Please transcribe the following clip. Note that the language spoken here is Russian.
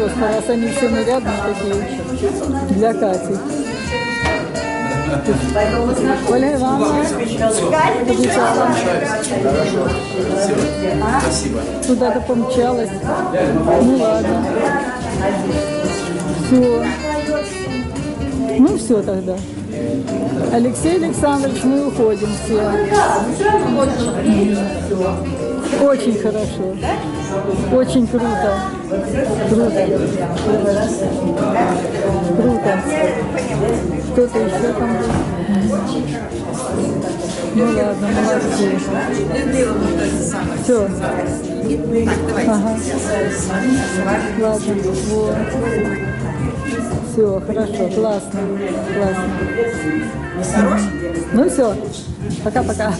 просто, раз они все нарядные такие для Кати. Ольга Ивановна, побежала. Куда-то помчалась. Ну ладно. Все. Ну все тогда. Алексей Александрович, мы уходим все. Очень хорошо. Очень круто. Круто. Круто. Кто-то еще там был. Ну ладно, молодцы. Все. Ага. Ладно. Вот. Все, хорошо, классно, классно. Ну все, пока-пока.